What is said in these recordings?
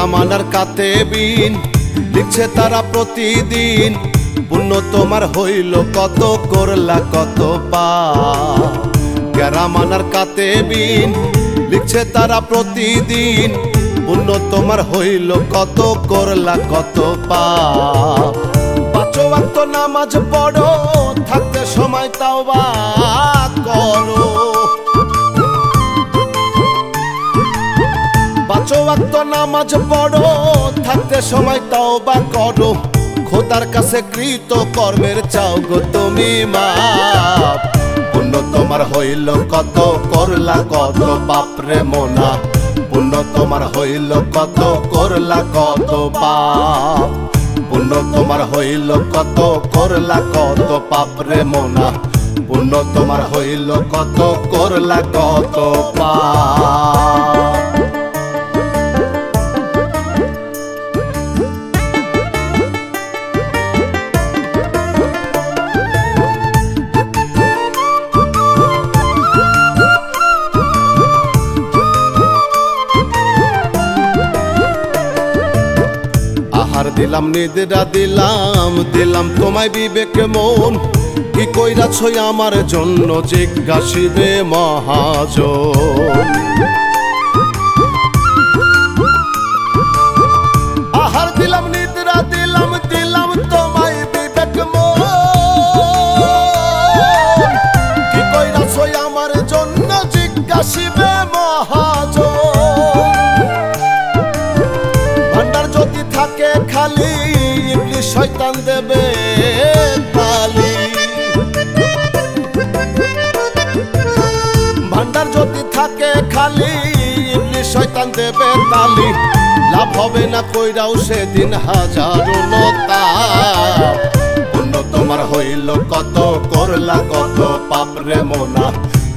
গ্রামানার কাতে বিন, লিখছে তারা প্রতিদিন। পুণ্য তোমার হইল কত করলা, কত পা। কাতে বিন, লিখছে তারা প্রতিদিন। পুণ্য তোমার হইল কত করলা, কত পা। নামাজ পড়ো, থাকতে সময় তাও বা করো। ওয়াক্ত নামাজ পড়ো, থাকতে সময় তাও বা করো। খোদার কাছে কৃত কর্মের চাও গো তুমি মা পুণ্য তোমার হইল কত, করলা কত বাপরে মোনা। পুণ্য তোমার হইল কত, করলা কত, পাপ। পুণ্য তোমার হইল কত, করলা কত পাপরে মোনা। পুণ্য তোমার হইল কত, করলা কত, পাপ। দিলাম, নিদেরা দিলাম দিলাম তোমায় বিবেক মন। কি কইরাছ আমার জন্য, জিজ্ঞাসিবে মহাজন। আহার দিলাম ইংলিশ শয়তান দেবে তালি। ভান্ডার যদি থাকে খালি ইংলিশ শয়তান দেবে তালি। লাভ হবে না কইরাও সেদিন হাজারো লতা। পুণ্য তোমার হইল কত, করলা কত পাপরে মোনা।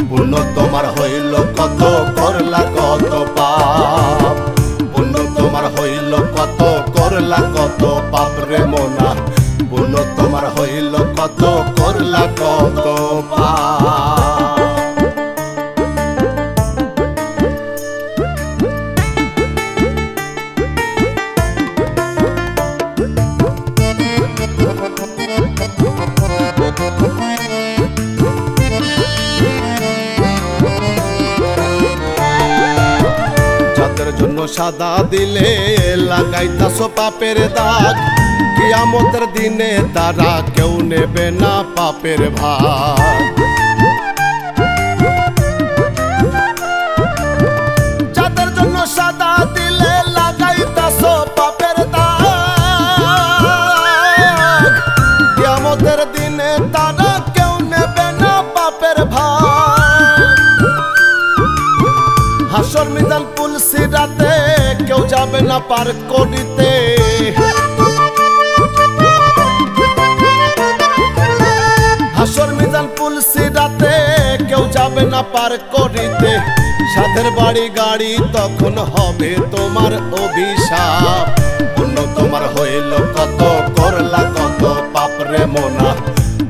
পুণ্য তোমার হইল কত, করলা কত করলা কত জন্য সাদা দিলে লাগাইতাছ পাপের দাগ। কিয়ামতের দিনে তারা কেউ নেবে না পাপের ভাগ যাদের জন্য সাদা দিলে লাগাইতাছ পাপের দাগ। কিয়ামতের দিনে তারা কেউ নেবে না পাপের হাসর মিদাল পুল সিরাতে কেউ যাবে না পার করিতে। যাবে না পার করিতে। সাধের বাড়ি গাড়ি তখন হবে তোমার অভিশাপ। পুণ্য তোমার হইল কত করলা, কত পাপরে মোনা।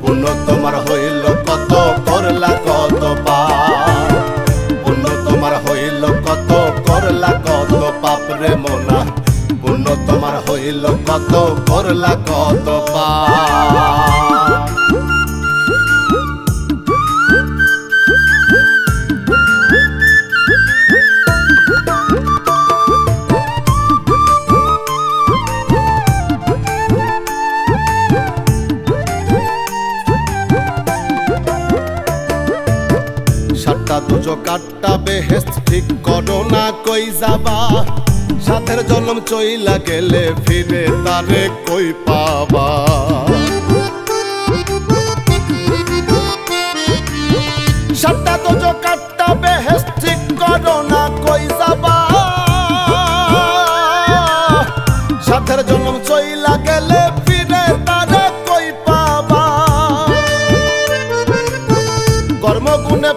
পুণ্য তোমার হইল কত করলা, কত পাপ। পুণ্য তোমার হইল কত করলা, কত পাপরে মোনা। পুণ্য তোমার হইল কত করলা, কত পাপ। দুজো কাটটা বেহেস্ত ঠিক করো না, কই যাবা? সাথের জন্ম চইলা গেলে ফিরে তারে কই পাবা?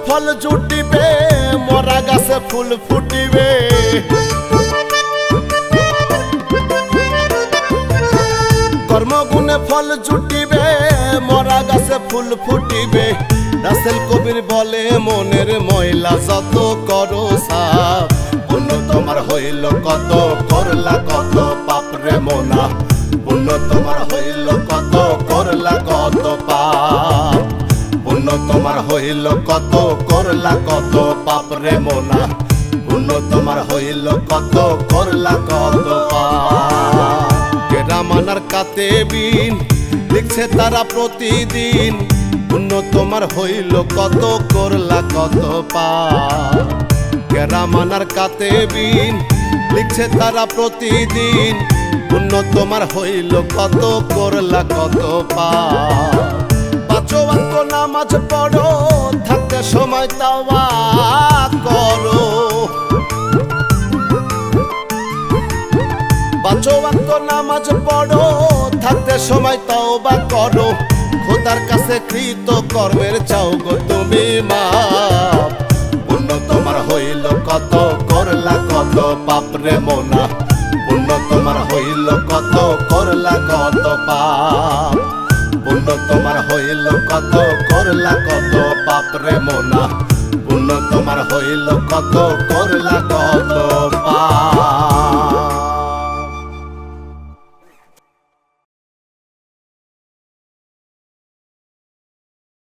ফল গাছে ফুল ফুটিবে। কর্মগুণে ফল জুটিবে, মরা গাছে ফুল ফুটিবে। রাসেল কবির বলে, মনের ময়লা যত করো সাপ পুণ্য তোমার হইল কত, করলা কত, পাপ রে মোনা। পুণ্য তোমার হইল কত, করলা কত, পাপ তোমার হইল কত, করলা কত, পাপ রে মোনা। পুণ্য তোমার হইল কত, করলা কত কেরামানার কাতে বিন, লিখছে তারা প্রতিদিন। পুণ্য তোমার হইল কত, করলা কত, পাপ। কেরামানার কাতে বিন, লিখছে তারা প্রতিদিন। পুণ্য তোমার হইল কত, করলা কত, পাপ। অঙ্ক নামাজ পড়ো, থাকতে সময় তাওয়া করো। অঙ্ক নামাজ পড়ো, থাকতে সময় তাওবা করো। খোদার কাছে কৃত কর্মের চাও গো তুমি মা পুণ্য তোমার হইল কত, করলা কত, পাপ রে মোনা। পুণ্য তোমার হইল কত, করলা কত, পাপ। আনন্দ তোমার হইল কত? করলা কত? পাপ রে মোনা পুণ্য তোমার হইল কত? করলা কত? পাপ